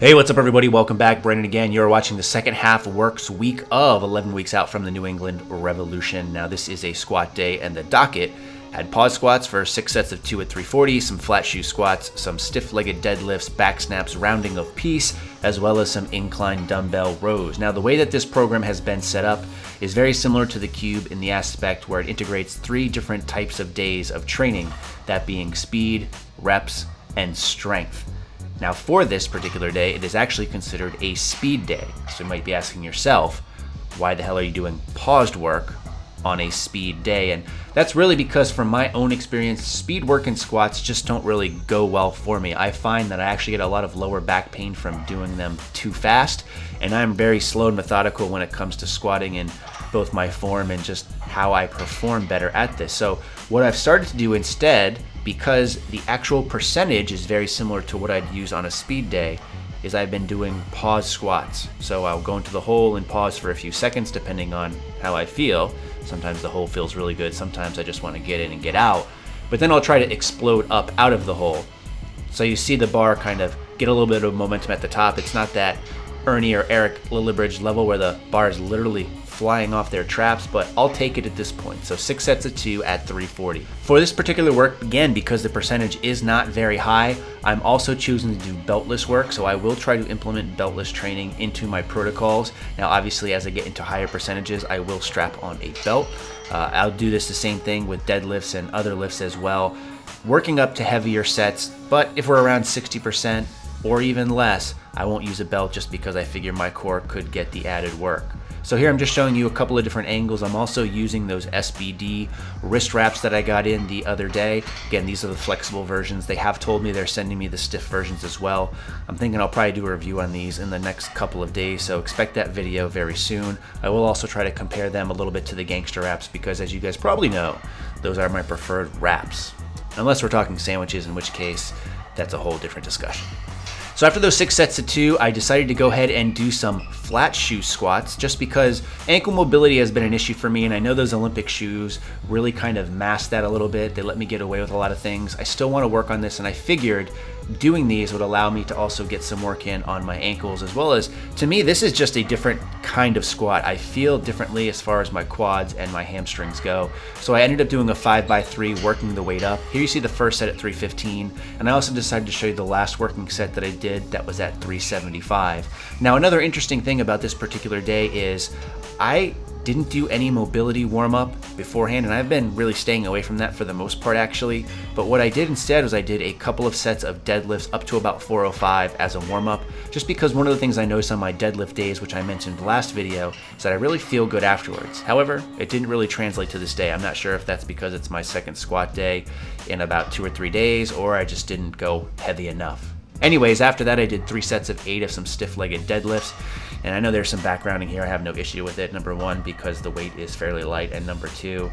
Hey, what's up, everybody? Welcome back. Brandon again. You're watching the second half works week of 11 weeks out from the New England Revolution. Now, this is a squat day, and the docket had pause squats for six sets of two at 340, some flat shoe squats, some stiff legged deadlifts, back snaps, rounding of piece, as well as some incline dumbbell rows. Now, the way that this program has been set up is very similar to the Cube in the aspect where it integrates three different types of days of training, that being speed, reps, and strength. Now for this particular day, it is actually considered a speed day. So you might be asking yourself, why the hell are you doing paused work on a speed day? And that's really because from my own experience, speed work and squats just don't really go well for me. I find that I actually get a lot of lower back pain from doing them too fast. And I'm very slow and methodical when it comes to squatting in both my form and just how I perform better at this. So what I've started to do instead because the actual percentage is very similar to what I'd use on a speed day is I've been doing pause squats. So I'll go into the hole and pause for a few seconds depending on how I feel. Sometimes the hole feels really good, sometimes I just want to get in and get out. But then I'll try to explode up out of the hole. So you see the bar kind of get a little bit of momentum at the top. It's not that Ernie or Eric Lilliebridge level where the bar is literally flying off their traps, but I'll take it at this point. So six sets of two at 340. For this particular work, again, because the percentage is not very high, I'm also choosing to do beltless work. So I will try to implement beltless training into my protocols. Now, obviously, as I get into higher percentages, I will strap on a belt. Uh, I'll do this the same thing with deadlifts and other lifts as well, working up to heavier sets. But if we're around 60% or even less, I won't use a belt just because I figure my core could get the added work. So here I'm just showing you a couple of different angles. I'm also using those SBD wrist wraps that I got in the other day. Again, these are the flexible versions. They have told me they're sending me the stiff versions as well. I'm thinking I'll probably do a review on these in the next couple of days, so expect that video very soon. I will also try to compare them a little bit to the Gangsta Wraps because as you guys probably know, those are my preferred wraps. Unless we're talking sandwiches, in which case that's a whole different discussion. So after those six sets of two, I decided to go ahead and do some flat shoe squats just because ankle mobility has been an issue for me and I know those Olympic shoes really kind of mask that a little bit. They let me get away with a lot of things. I still want to work on this and I figured doing these would allow me to also get some work in on my ankles as well as to me this is just a different kind of squat. I feel differently as far as my quads and my hamstrings go. So I ended up doing a 5x3 working the weight up. Here you see the first set at 315 and I also decided to show you the last working set that I did that was at 375 now another interesting thing about this particular day is I didn't do any mobility warm up beforehand, and I've been really staying away from that for the most part actually. But what I did instead was I did a couple of sets of deadlifts up to about 405 as a warm up, just because one of the things I noticed on my deadlift days, which I mentioned last video, is that I really feel good afterwards. However, it didn't really translate to this day. I'm not sure if that's because it's my second squat day in about two or three days, or I just didn't go heavy enough. Anyways, after that I did three sets of eight of some stiff-legged deadlifts. And I know there's some back rounding here. I have no issue with it. Number one, because the weight is fairly light. And number two,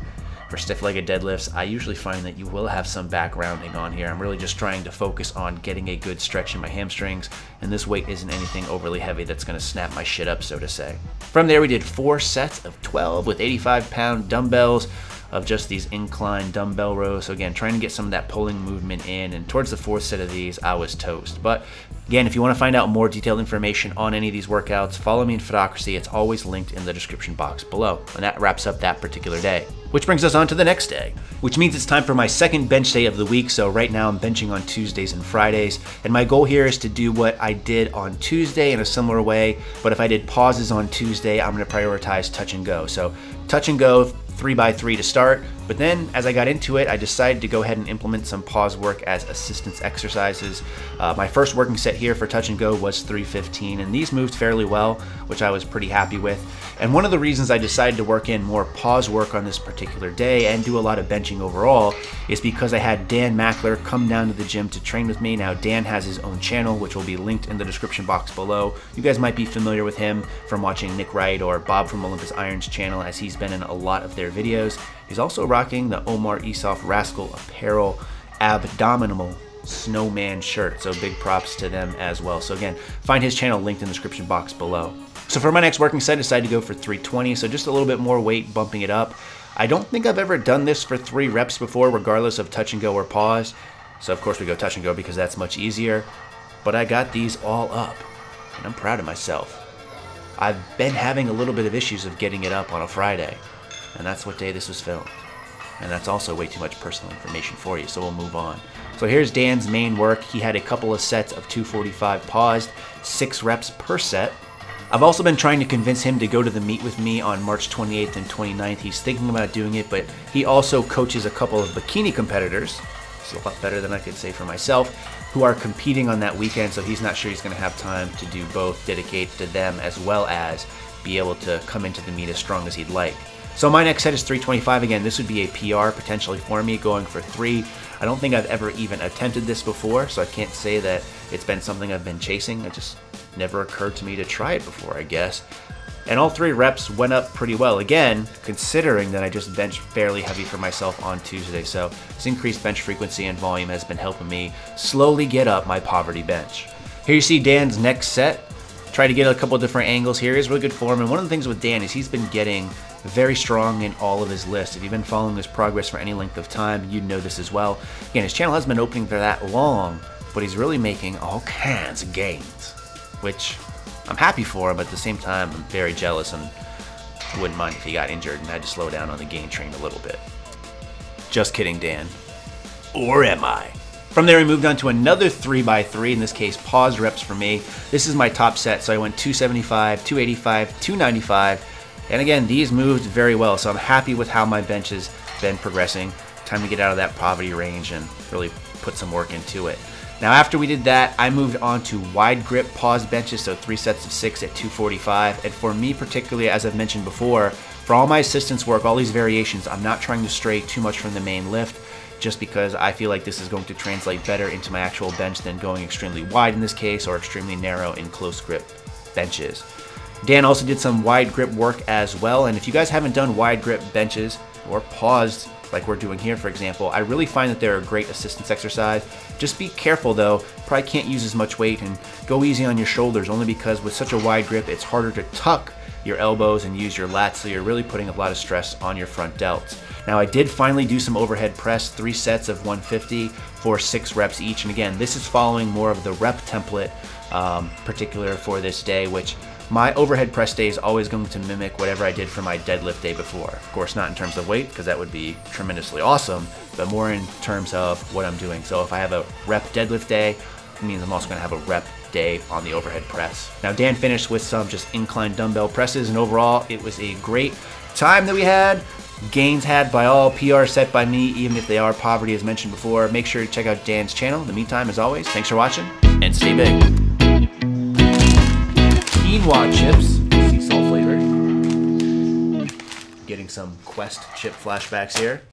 for stiff-legged deadlifts, I usually find that you will have some back rounding on here. I'm really just trying to focus on getting a good stretch in my hamstrings, and this weight isn't anything overly heavy that's gonna snap my shit up, so to say. From there, we did four sets of 12 with 85 pound dumbbells, of just these incline dumbbell rows. So again, trying to get some of that pulling movement in. And towards the fourth set of these, I was toast. But again, if you want to find out more detailed information on any of these workouts, follow me in Fitocracy. It's always linked in the description box below. And that wraps up that particular day. Which brings us on to the next day, which means it's time for my second bench day of the week. So right now I'm benching on Tuesdays and Fridays. And my goal here is to do what I did on Tuesday in a similar way. But if I did pauses on Tuesday, I'm gonna prioritize touch and go. So touch and go, three by three to start, but then as I got into it, I decided to go ahead and implement some pause work as assistance exercises. Uh, my first working set here for touch and go was 315, and these moved fairly well, which I was pretty happy with. And one of the reasons I decided to work in more pause work on this particular day and do a lot of benching overall is because I had Dan Mackler come down to the gym to train with me. Now, Dan has his own channel, which will be linked in the description box below. You guys might be familiar with him from watching Nick Wright or Bob from Olympus Irons channel, as he's been in a lot of their videos. He's also rocking the Omar Isuf Rascal Apparel Abdominal snowman shirt. So big props to them as well. So again, find his channel linked in the description box below. So for my next working set, I decided to go for 320, so just a little bit more weight, bumping it up. I don't think I've ever done this for three reps before, regardless of touch and go or pause. So of course we go touch and go because that's much easier. But I got these all up. and I'm proud of myself. I've been having a little bit of issues of getting it up on a Friday, and that's what day this was filmed. And that's also way too much personal information for you, so we'll move on. So here's Dan's main work. He had a couple of sets of 245 paused, six reps per set. I've also been trying to convince him to go to the meet with me on March 28th and 29th. He's thinking about doing it, but he also coaches a couple of bikini competitors. It's a lot better than I could say for myself, who are competing on that weekend, so he's not sure he's going to have time to do both, dedicate to them as well as be able to come into the meet as strong as he'd like. So my next set is 325 again. This would be a PR potentially for me going for three. I don't think I've ever even attempted this before, so I can't say that it's been something I've been chasing. It just never occurred to me to try it before, I guess. And all three reps went up pretty well. Again, considering that I just benched fairly heavy for myself on Tuesday. So this increased bench frequency and volume has been helping me slowly get up my poverty bench. Here you see Dan's next set. Try to get a couple different angles here. He's really good form. And one of the things with Dan is he's been getting very strong in all of his lists. If you've been following his progress for any length of time, you'd know this as well. Again, his channel hasn't been opening for that long, but he's really making all kinds of gains, which I'm happy for him, but at the same time, I'm very jealous and wouldn't mind if he got injured and had to slow down on the gain train a little bit. Just kidding, Dan. Or am I? From there, we moved on to another 3x3, in this case, pause reps for me. This is my top set, so I went 275, 285, 295, and again, these moved very well, so I'm happy with how my bench has been progressing. Time to get out of that poverty range and really put some work into it. Now after we did that, I moved on to wide grip pause benches, so three sets of six at 245. And for me particularly, as I've mentioned before, for all my assistance work, all these variations, I'm not trying to stray too much from the main lift just because I feel like this is going to translate better into my actual bench than going extremely wide in this case or extremely narrow in close grip benches. Dan also did some wide grip work as well. And if you guys haven't done wide grip benches or paused like we're doing here, for example, I really find that they're a great assistance exercise. Just be careful though, probably can't use as much weight and go easy on your shoulders only because with such a wide grip, it's harder to tuck your elbows and use your lats, so you're really putting a lot of stress on your front delts. Now I did finally do some overhead press, three sets of 150 for six reps each. And again, this is following more of the rep template um, particular for this day, which my overhead press day is always going to mimic whatever I did for my deadlift day before. Of course, not in terms of weight, because that would be tremendously awesome, but more in terms of what I'm doing. So if I have a rep deadlift day, it means I'm also going to have a rep day on the overhead press. Now, Dan finished with some just incline dumbbell presses, and overall, it was a great time that we had. Gains had by all, PR set by me, even if they are poverty as mentioned before. Make sure to check out Dan's channel. In the meantime, as always, thanks for watching, and stay big quinoa chips, sea salt flavored. Getting some Quest chip flashbacks here.